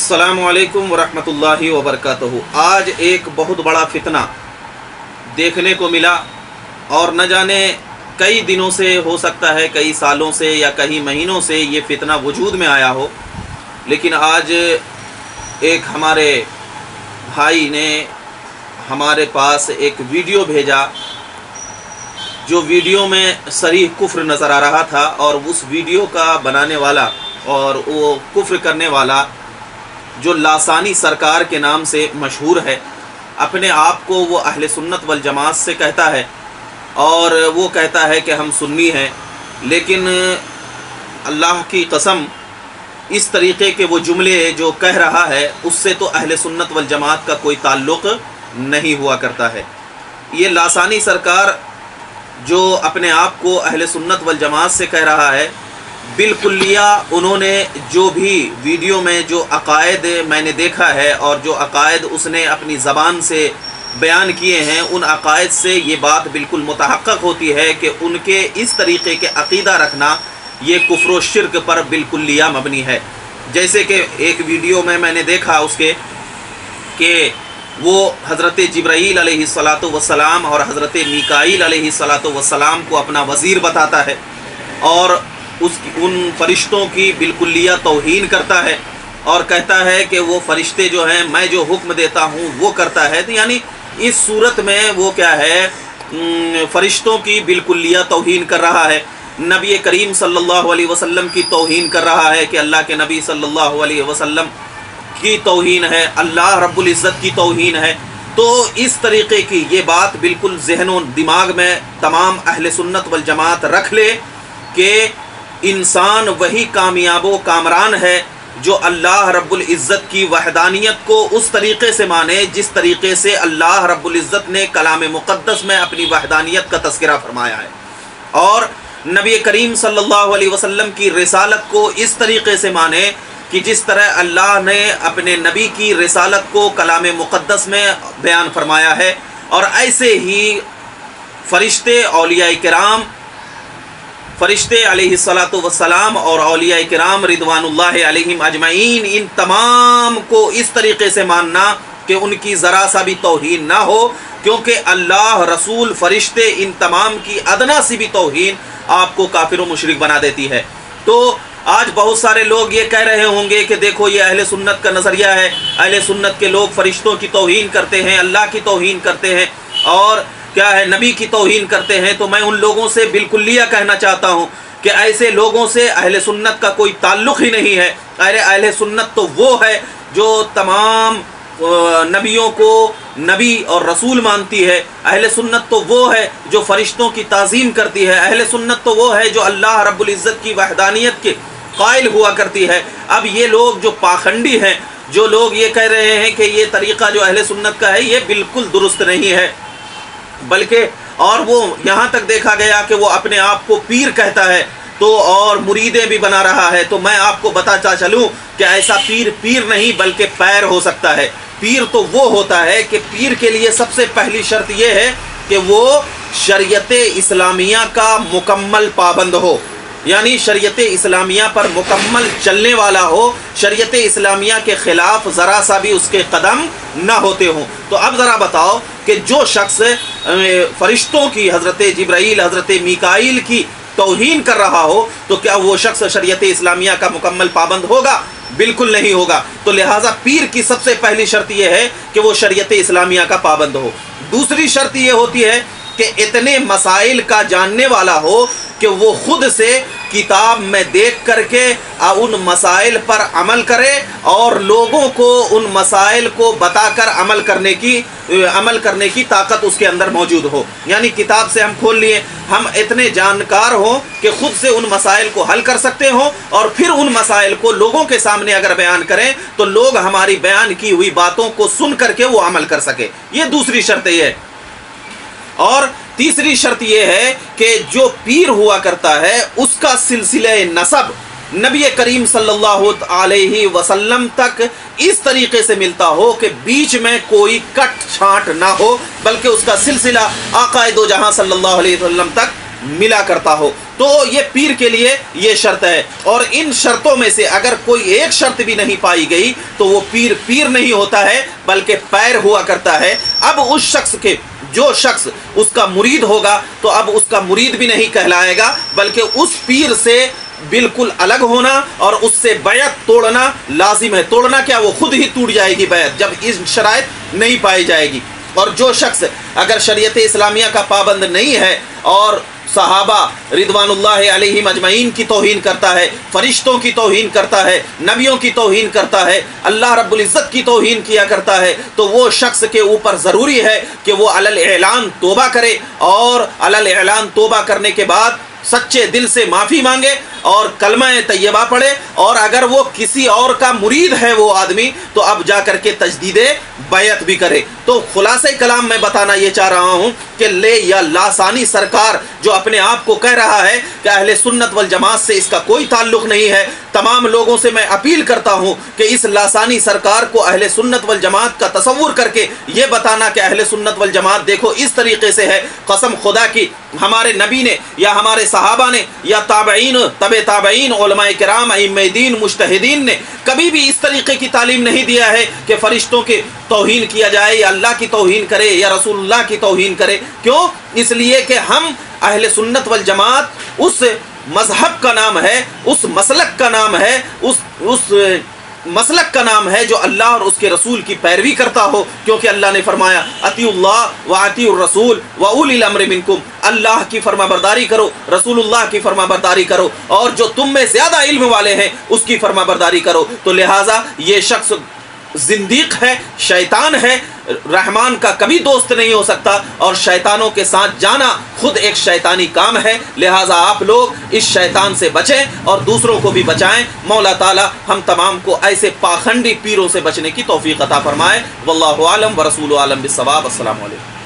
السلام علیکم ورحمۃ اللہ وبرکاتہ۔ آج ایک بہت بڑا فتنہ دیکھنے کو ملا اور نہ جانے کئی دنوں سے ہو سکتا ہے، کئی سالوں سے یا کئی مہینوں سے یہ فتنہ وجود میں آیا ہو۔ لیکن آج ایک ہمارے بھائی نے ہمارے پاس ایک ویڈیو بھیجا جو ویڈیو میں سریح کفر نظر آ رہا تھا اور اس ویڈیو کا بنانے والا اور وہ کفر کرنے والا جو لاسانی سرکار کے نام سے مشہور ہے، اپنے آپ کو وہ اہل سنت والجماعت سے کہتا ہے اور وہ کہتا ہے کہ ہم سنی ہیں، لیکن اللہ کی قسم اس طریقے کے وہ جملے جو کہہ رہا ہے، اس سے تو اہل سنت والجماعت کا کوئی تعلق نہیں ہوا کرتا ہے۔ یہ لاسانی سرکار جو اپنے آپ کو اہل سنت والجماعت سے کہہ رہا ہے بالکلیہ انہوں نے جو بھی ویڈیو میں جو عقائد میں نے دیکھا ہے اور جو عقائد اس نے اپنی زبان سے بیان کیے ہیں، ان عقائد سے یہ بات بالکل متحقق ہوتی ہے کہ ان کے اس طریقے کے عقیدہ رکھنا یہ کفر و شرک پر بالکلیہ مبنی ہے۔ جیسے کہ ایک ویڈیو میں میں نے دیکھا اس کے کہ وہ حضرت جبرائیل علیہ السلاۃ وسلام اور حضرت میکائیل علیہ السلاۃ وسلام کو اپنا وزیر بتاتا ہے اور اس ان فرشتوں کی بالکلیہ توہین کرتا ہے اور کہتا ہے کہ وہ فرشتے جو ہیں، میں جو حکم دیتا ہوں، وہ کرتا ہے۔ تو یعنی اس صورت میں وہ کیا ہے؟ فرشتوں کی بالکلیہ توہین کر رہا ہے۔ نبی کریم صلی اللہ علیہ وسلم کی توہین کر رہا ہے کہ اللہ کے نبی صلی اللہ علیہ وسلم کی توہین ہے، اللہ رب العزت کی توہین ہے۔ تو اس طریقے کی یہ بات بالکل ذہن و دماغ میں تمام اہل سنت والجماعت رکھ لے کہ انسان وہی کامیاب و کامران ہے جو اللہ رب العزت کی وحدانیت کو اس طریقے سے مانے جس طریقے سے اللہ رب العزت نے کلام مقدس میں اپنی وحدانیت کا تذکرہ فرمایا ہے۔ اور نبی کریم صلی اللہ علیہ وسلم کی رسالت کو اس طریقے سے مانے کہ جس طرح اللہ نے اپنے نبی کی رسالت کو کلام مقدس میں بیان فرمایا ہے اور ایسے ہی فرشتے اولیاء کرام فرشتے علیہ السلاۃ وسلام اور اولیاء کرام ردوان اللہ علیہم اجمعین، ان تمام کو اس طریقے سے ماننا کہ ان کی ذرا سا بھی توہین نہ ہو، کیونکہ اللہ رسول فرشتے ان تمام کی ادنا سی بھی توہین آپ کو کافر و مشرق بنا دیتی ہے۔ تو آج بہت سارے لوگ یہ کہہ رہے ہوں گے کہ دیکھو یہ اہل سنت کا نظریہ ہے، اہل سنت کے لوگ فرشتوں کی توہین کرتے ہیں، اللہ کی توہین کرتے ہیں اور کیا ہے نبی کی توہین کرتے ہیں تو میں ان لوگوں سے بالکلیہ کہنا چاہتا ہوں کہ ایسے لوگوں سے اہل سنت کا کوئی تعلق ہی نہیں ہے۔ ارے اہل سنت تو وہ ہے جو تمام نبیوں کو نبی اور رسول مانتی ہے۔ اہل سنت تو وہ ہے جو فرشتوں کی تعظیم کرتی ہے۔ اہل سنت تو وہ ہے جو اللہ رب العزت کی وحدانیت کے قائل ہوا کرتی ہے۔ اب یہ لوگ جو پاخنڈی ہیں، جو لوگ یہ کہہ رہے ہیں کہ یہ طریقہ جو اہل سنت کا ہے، یہ بالکل درست نہیں ہے۔ بلکہ اور وہ یہاں تک دیکھا گیا کہ وہ اپنے آپ کو پیر کہتا ہے تو اور مریدیں بھی بنا رہا ہے تو میں آپ کو بتاتا چلوں کہ ایسا پیر پیر نہیں بلکہ پیر ہو سکتا ہے۔ پیر تو وہ ہوتا ہے کہ پیر کے لیے سب سے پہلی شرط یہ ہے کہ وہ شریعت اسلامیہ کا مکمل پابند ہو۔ یعنی شریعت اسلامیہ پر مکمل چلنے والا ہو، شریعت اسلامیہ کے خلاف ذرا سا بھی اس کے قدم نہ ہوتے ہوں۔ تو اب ذرا بتاؤ کہ جو شخص فرشتوں کی، حضرت جبرائیل، حضرت میکائیل کی توہین کر رہا ہو، تو کیا وہ شخص شریعت اسلامیہ کا مکمل پابند ہوگا؟ بالکل نہیں ہوگا۔ تو لہٰذا پیر کی سب سے پہلی شرط یہ ہے کہ وہ شریعت اسلامیہ کا پابند ہو۔ دوسری شرط یہ ہوتی ہے کہ اتنے مسائل کا جاننے والا ہو کہ وہ خود سے کتاب میں دیکھ کر کے ان مسائل پر عمل کرے اور لوگوں کو ان مسائل کو بتا کر عمل کرنے کی، عمل کرنے کی طاقت اس کے اندر موجود ہو۔ یعنی کتاب سے ہم کھول لیے، ہم اتنے جانکار ہوں کہ خود سے ان مسائل کو حل کر سکتے ہوں اور پھر ان مسائل کو لوگوں کے سامنے اگر بیان کریں تو لوگ ہماری بیان کی ہوئی باتوں کو سن کر کے وہ عمل کر سکے۔ یہ دوسری شرط یہ ہے۔ اور تیسری شرط یہ ہے کہ جو پیر ہوا کرتا ہے، اس کا سلسلہ نصب نبی کریم صلی اللہ علیہ وسلم تک اس طریقے سے ملتا ہو کہ بیچ میں کوئی کٹ چھانٹ نہ ہو، بلکہ اس کا سلسلہ عقائد و جہاں صلی اللہ علیہ وسلم تک ملا کرتا ہو۔ تو یہ پیر کے لیے یہ شرط ہے۔ اور ان شرطوں میں سے اگر کوئی ایک شرط بھی نہیں پائی گئی، تو وہ پیر پیر نہیں ہوتا ہے، بلکہ پیر ہوا کرتا ہے۔ اب اس شخص کے جو شخص اس کا مرید ہوگا تو اب اس کا مرید بھی نہیں کہلائے گا، بلکہ اس پیر سے بالکل الگ ہونا اور اس سے بیعت توڑنا لازم ہے۔ توڑنا کیا؟ وہ خود ہی ٹوٹ جائے گی بیعت، جب اس شرائط نہیں پائی جائے گی۔ اور جو شخص اگر شریعت اسلامیہ کا پابند نہیں ہے اور صحابہ ردوان اللہ علیہ مجمعین کی توہین کرتا ہے، فرشتوں کی توہین کرتا ہے، نبیوں کی توہین کرتا ہے، اللہ رب العزت کی توہین کیا کرتا ہے، تو وہ شخص کے اوپر ضروری ہے کہ وہ علل اعلان توبہ کرے اور علل اعلان توبہ کرنے کے بعد سچے دل سے معافی مانگے اور کلمہ طیبہ پڑھے اور اگر وہ کسی اور کا مرید ہے وہ آدمی تو اب جا کر کے تجدید بیعت بھی کرے۔ تو خلاصہ کلام میں بتانا یہ چاہ رہا ہوں کہ لے یا لاسانی سرکار جو اپنے آپ کو کہہ رہا ہے کہ اہل سنت والجماعت سے اس کا کوئی تعلق نہیں ہے، تمام لوگوں سے میں اپیل کرتا ہوں کہ اس لاسانی سرکار کو اہل سنت والجماعت کا تصور کر کے یہ بتانا کہ اہل سنت والجماعت دیکھو اس طریقے سے ہے۔ قسم خدا کی، ہمارے نبی نے یا ہمارے صحابہ نے یا تابعین، تب تابعین، علماء کرام دین مشتحدین نے کبھی بھی اس طریقے کی تعلیم نہیں دیا ہے کہ فرشتوں کے توہین کیا جائے، یا اللہ کی توہین کرے، یا رسول اللہ کی توہین کرے۔ کیوں؟ اس لیے کہ ہم اہل سنت والجماعت اس مذہب کا نام ہے، اس مسلک کا نام ہے، اس اس مسلک کا نام ہے جو اللہ اور اس کے رسول کی پیروی کرتا ہو، کیونکہ اللہ نے فرمایا اتی اللہ و عطی الرسول و اول الامر منکم۔ اللہ کی فرما برداری کرو رسول اللہ کی فرما برداری کرو۔ اور جو تم میں زیادہ علم والے ہیں، اس کی فرما برداری کرو۔ تو لہٰذا یہ شخص زندیق ہے، شیطان ہے، رحمان کا کبھی دوست نہیں ہو سکتا اور شیطانوں کے ساتھ جانا خود ایک شیطانی کام ہے، لہٰذا آپ لوگ اس شیطان سے بچیں اور دوسروں کو بھی بچائیں۔ مولا تعالی ہم تمام کو ایسے پاخنڈی پیروں سے بچنے کی توفیق عطا فرمائے۔ واللہ عالم و رسول عالم بصواب السلام علیکم۔